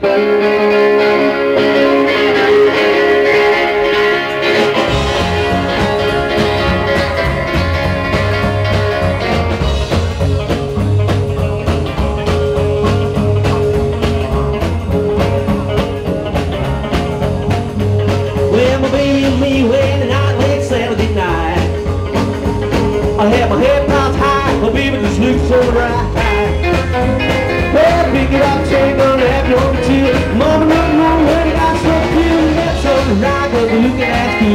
I had my head popped high, my baby just looked so right.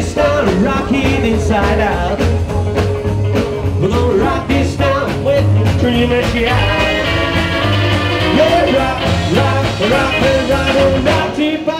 this town and rock it inside out We're gonna rock this town with Trinity out Yeah, rock, rock, rock, and rock, and rock, keep up, boom, boom, boom,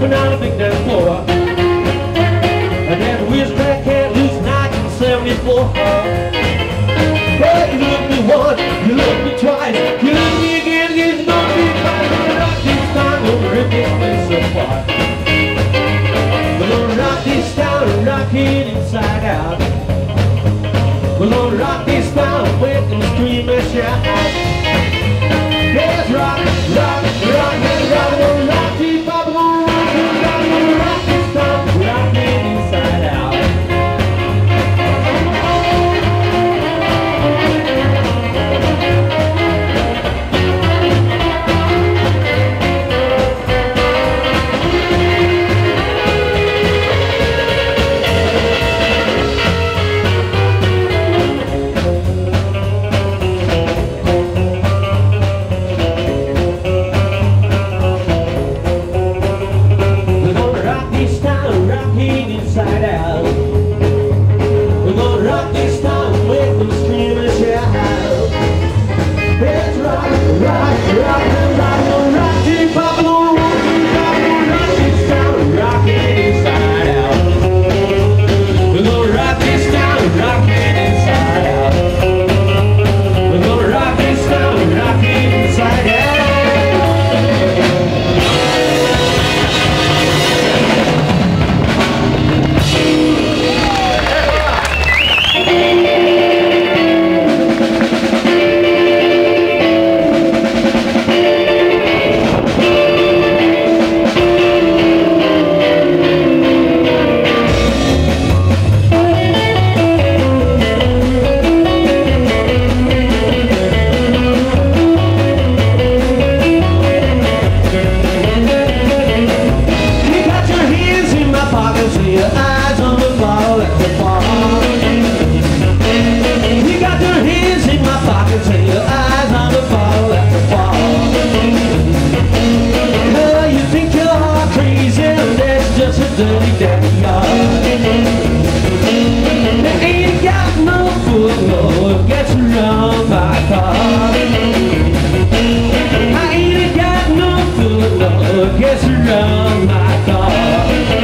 when a big dance floor. And that whiz back cat loose 1974. Well, you look me once, you look me twice, you look me again, there's no big fight. Gonna rock this town, oh, gonna rip this place apart. We're rock this town and rock it inside out. We're gonna rock this town, wet and scream and shout. 아. my God.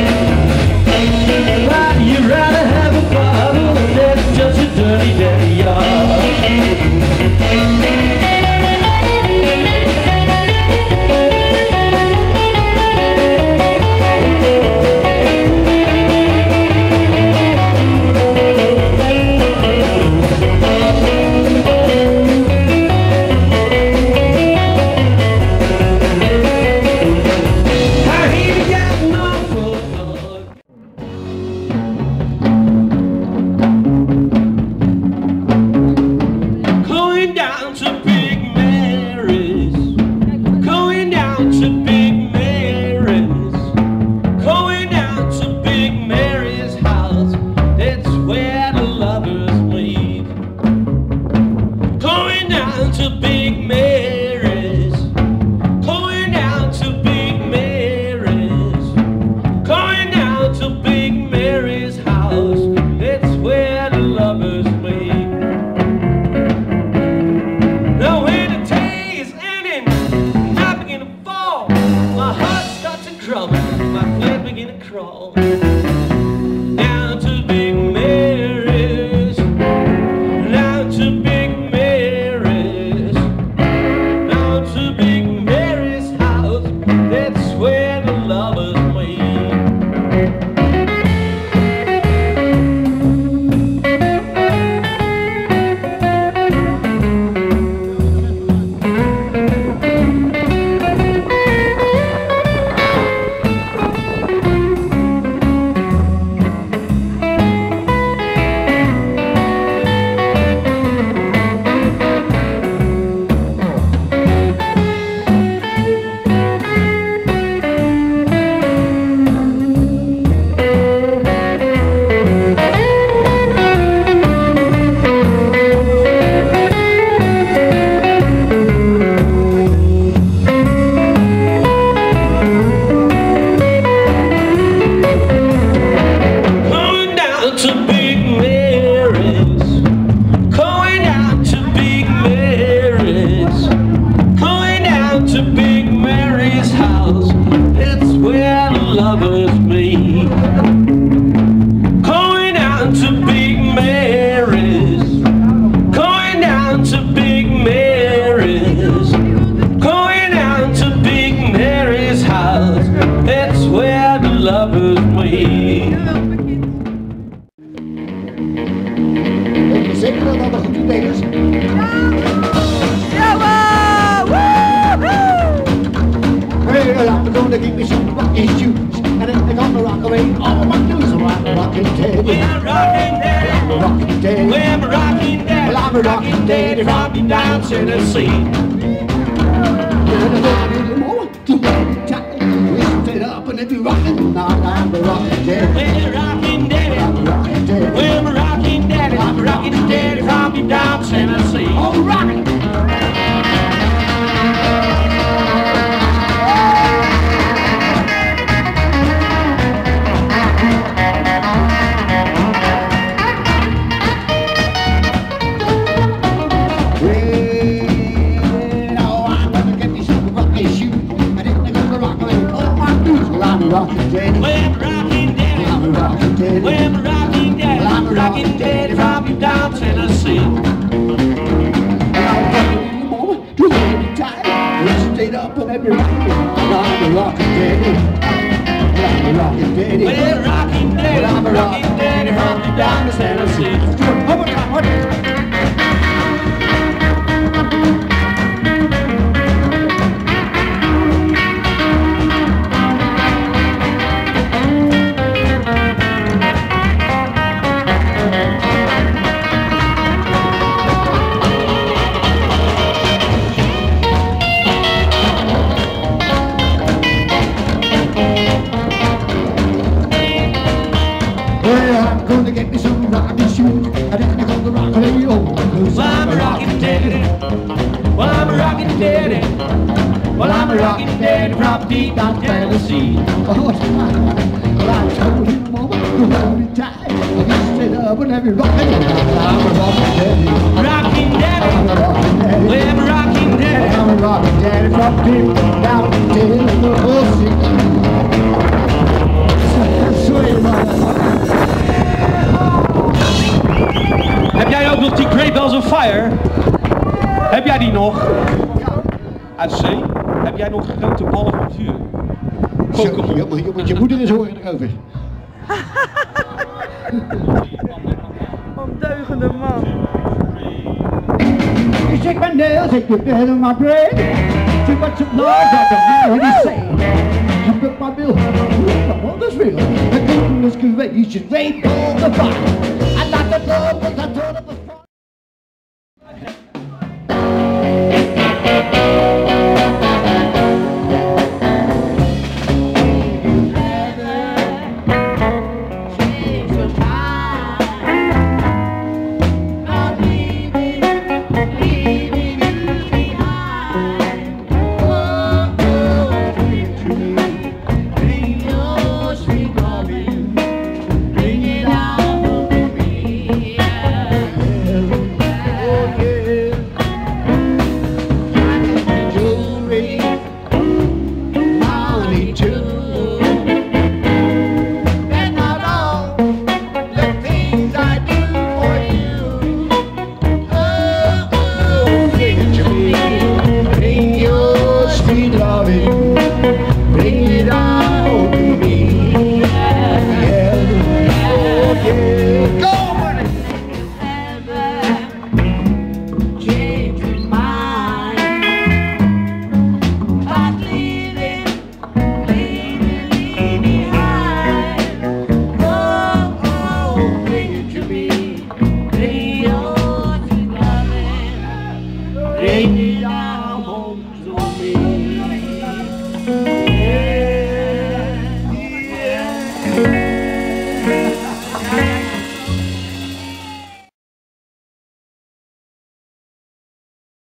Lovers meet. Going out to Big Mary's. Going down to Big Mary's. Going out to Big Mary's house. It's where the lovers meet. Zeker dat dat een goed idee is? Hey, I'm gonna give me some blues So I'm a rocking rocking daddy. I'm a rocking teddy We're a rocking daddy. Well, I'm rocking daddy from down Tennessee. Up and every rock. I'm a rockin' daddy. I'm a rockin' daddy. We're a rocking daddy. Well, I'm a rocking rockin' daddy from. One more time, daddy. Well, I'm a rocking daddy from deep Tennessee. Oh, well, I told you, mama, you hold me tight. You stayed up and every rockin'. I'm a rockin' daddy. I'm rockin' daddy. We're a rocking daddy. I'm a rockin' daddy from deep down Tennessee. Heb jij nog grote ballen van vuur? Pokémon. je, moet- je moet je moeder eens horen erover. Ondeugende man. You shake my nails, brain. Too much of love, I don't really say. You my bill, real. The goodness the fire. I like the love, but I thought it was fun. Bring